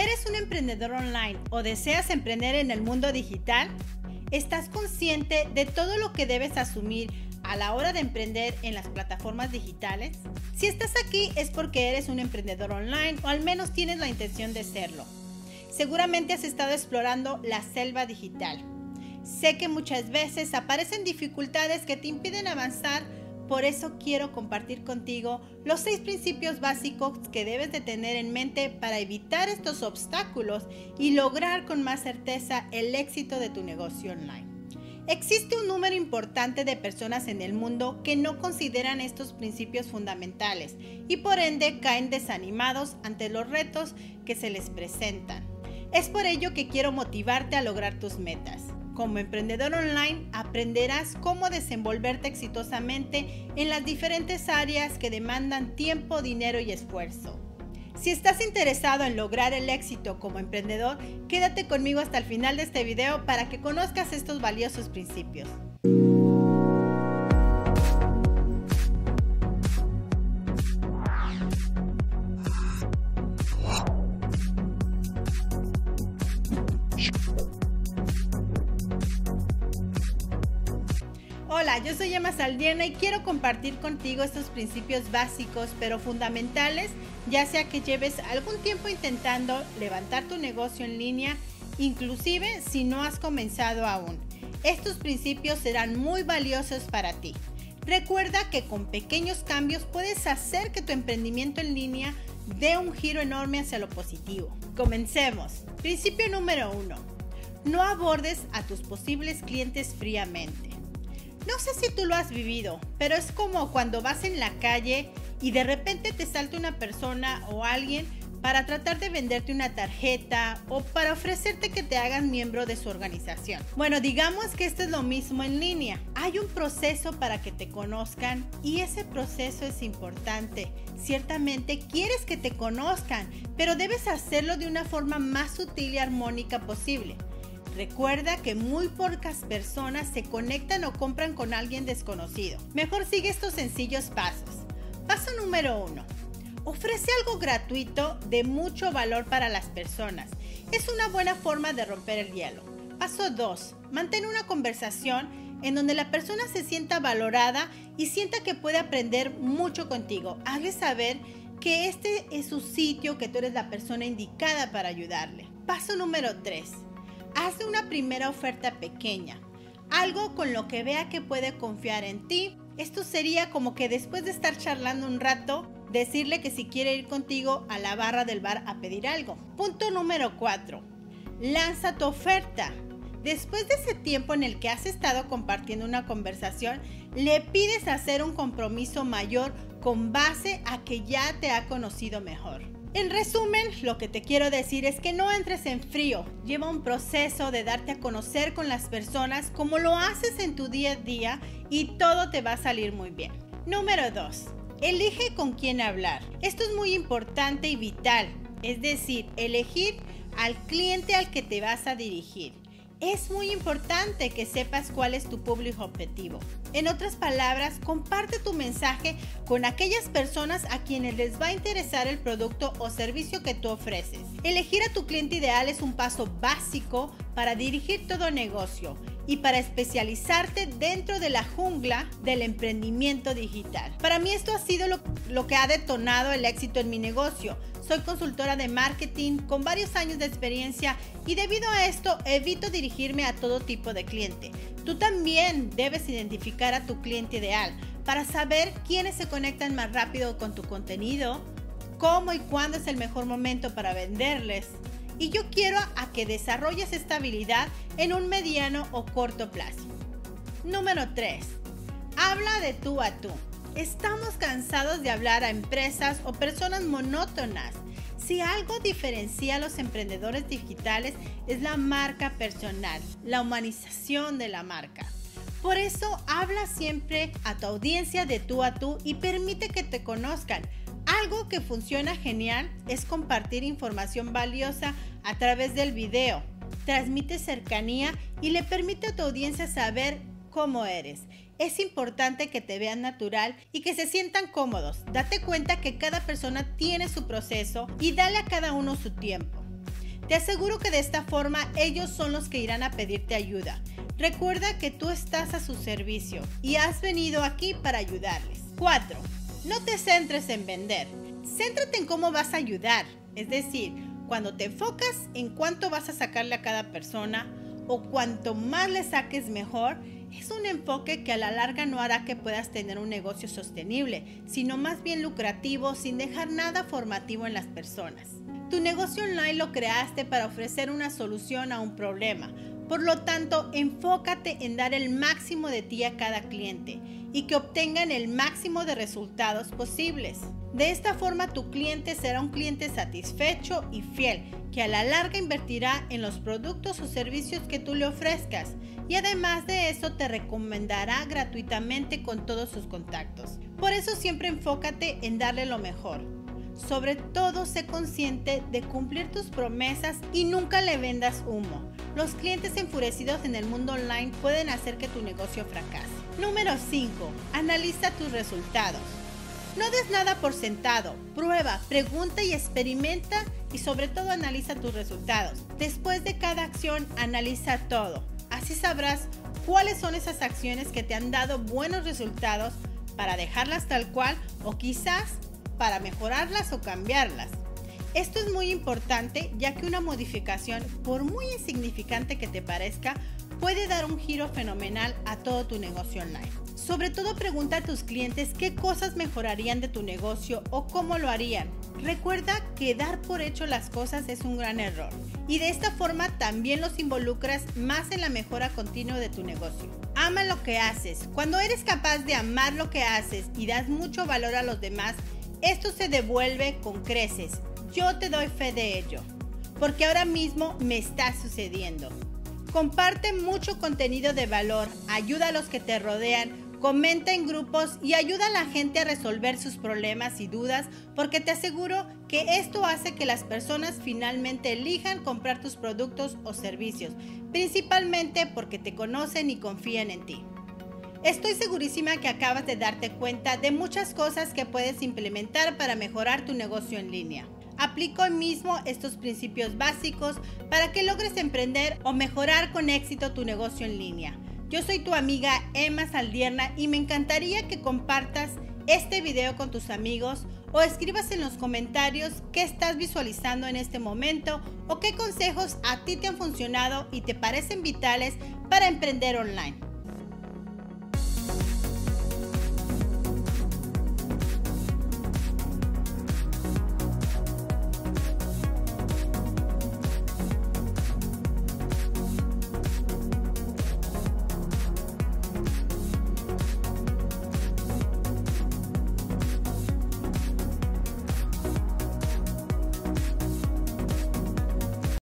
¿Eres un emprendedor online o deseas emprender en el mundo digital? ¿Estás consciente de todo lo que debes asumir a la hora de emprender en las plataformas digitales? Si estás aquí es porque eres un emprendedor online o al menos tienes la intención de serlo. Seguramente has estado explorando la selva digital. Sé que muchas veces aparecen dificultades que te impiden avanzar por eso quiero compartir contigo los seis principios básicos que debes de tener en mente para evitar estos obstáculos y lograr con más certeza el éxito de tu negocio online. Existe un número importante de personas en el mundo que no consideran estos principios fundamentales y por ende caen desanimados ante los retos que se les presentan. Es por ello que quiero motivarte a lograr tus metas. Como emprendedor online aprenderás cómo desenvolverte exitosamente en las diferentes áreas que demandan tiempo, dinero y esfuerzo. Si estás interesado en lograr el éxito como emprendedor, quédate conmigo hasta el final de este video para que conozcas estos valiosos principios. Hola, yo soy Emma Saldiena y quiero compartir contigo estos principios básicos pero fundamentales, ya sea que lleves algún tiempo intentando levantar tu negocio en línea, inclusive si no has comenzado aún. Estos principios serán muy valiosos para ti. Recuerda que con pequeños cambios puedes hacer que tu emprendimiento en línea dé un giro enorme hacia lo positivo. Comencemos. Principio número uno. No abordes a tus posibles clientes fríamente. No sé si tú lo has vivido, pero es como cuando vas en la calle y de repente te salta una persona o alguien para tratar de venderte una tarjeta o para ofrecerte que te hagan miembro de su organización. Bueno, digamos que esto es lo mismo en línea. Hay un proceso para que te conozcan y ese proceso es importante. Ciertamente quieres que te conozcan, pero debes hacerlo de una forma más sutil y armónica posible. Recuerda que muy pocas personas se conectan o compran con alguien desconocido. Mejor sigue estos sencillos pasos. Paso número 1. Ofrece algo gratuito de mucho valor para las personas. Es una buena forma de romper el hielo. Paso 2. Mantén una conversación en donde la persona se sienta valorada y sienta que puede aprender mucho contigo. Hazle saber que este es su sitio, que tú eres la persona indicada para ayudarle. Paso número 3 Haz una primera oferta pequeña, algo con lo que vea que puede confiar en ti. Esto sería como que después de estar charlando un rato, decirle que si quiere ir contigo a la barra del bar a pedir algo. Punto número 4. Lanza tu oferta. Después de ese tiempo en el que has estado compartiendo una conversación, le pides hacer un compromiso mayor con base a que ya te ha conocido mejor. En resumen, lo que te quiero decir es que no entres en frío. Lleva un proceso de darte a conocer con las personas como lo haces en tu día a día y todo te va a salir muy bien. Número 2. Elige con quién hablar. Esto es muy importante y vital. Es decir, elegir al cliente al que te vas a dirigir es muy importante que sepas cuál es tu público objetivo. En otras palabras, comparte tu mensaje con aquellas personas a quienes les va a interesar el producto o servicio que tú ofreces. Elegir a tu cliente ideal es un paso básico para dirigir todo negocio y para especializarte dentro de la jungla del emprendimiento digital. Para mí esto ha sido lo, que ha detonado el éxito en mi negocio soy consultora de marketing con varios años de experiencia y debido a esto evito dirigirme a todo tipo de cliente. Tú también debes identificar a tu cliente ideal para saber quiénes se conectan más rápido con tu contenido, cómo y cuándo es el mejor momento para venderles. Y yo quiero a que desarrolles esta habilidad en un mediano o corto plazo. Número 3. Habla de tú a tú. Estamos cansados de hablar a empresas o personas monótonas. Si algo diferencia a los emprendedores digitales es la marca personal, la humanización de la marca. Por eso habla siempre a tu audiencia de tú a tú y permite que te conozcan. Algo que funciona genial es compartir información valiosa a través del video. Transmite cercanía y le permite a tu audiencia saber cómo eres es importante que te vean natural y que se sientan cómodos. Date cuenta que cada persona tiene su proceso y dale a cada uno su tiempo. Te aseguro que de esta forma ellos son los que irán a pedirte ayuda. Recuerda que tú estás a su servicio y has venido aquí para ayudarles. 4. No te centres en vender. Céntrate en cómo vas a ayudar. Es decir, cuando te enfocas en cuánto vas a sacarle a cada persona o cuanto más le saques mejor, es un enfoque que a la larga no hará que puedas tener un negocio sostenible, sino más bien lucrativo sin dejar nada formativo en las personas. Tu negocio online lo creaste para ofrecer una solución a un problema, por lo tanto, enfócate en dar el máximo de ti a cada cliente y que obtengan el máximo de resultados posibles. De esta forma tu cliente será un cliente satisfecho y fiel, que a la larga invertirá en los productos o servicios que tú le ofrezcas y además de eso te recomendará gratuitamente con todos sus contactos. Por eso siempre enfócate en darle lo mejor. Sobre todo, sé consciente de cumplir tus promesas y nunca le vendas humo. Los clientes enfurecidos en el mundo online pueden hacer que tu negocio fracase. Número 5. Analiza tus resultados. No des nada por sentado. Prueba, pregunta y experimenta y sobre todo analiza tus resultados. Después de cada acción, analiza todo. Así sabrás cuáles son esas acciones que te han dado buenos resultados para dejarlas tal cual o quizás para mejorarlas o cambiarlas. Esto es muy importante ya que una modificación, por muy insignificante que te parezca, puede dar un giro fenomenal a todo tu negocio online. Sobre todo pregunta a tus clientes qué cosas mejorarían de tu negocio o cómo lo harían. Recuerda que dar por hecho las cosas es un gran error y de esta forma también los involucras más en la mejora continua de tu negocio. Ama lo que haces. Cuando eres capaz de amar lo que haces y das mucho valor a los demás, esto se devuelve con creces. Yo te doy fe de ello, porque ahora mismo me está sucediendo. Comparte mucho contenido de valor, ayuda a los que te rodean, comenta en grupos y ayuda a la gente a resolver sus problemas y dudas, porque te aseguro que esto hace que las personas finalmente elijan comprar tus productos o servicios, principalmente porque te conocen y confían en ti. Estoy segurísima que acabas de darte cuenta de muchas cosas que puedes implementar para mejorar tu negocio en línea. Aplico hoy mismo estos principios básicos para que logres emprender o mejorar con éxito tu negocio en línea. Yo soy tu amiga Emma Saldierna y me encantaría que compartas este video con tus amigos o escribas en los comentarios qué estás visualizando en este momento o qué consejos a ti te han funcionado y te parecen vitales para emprender online.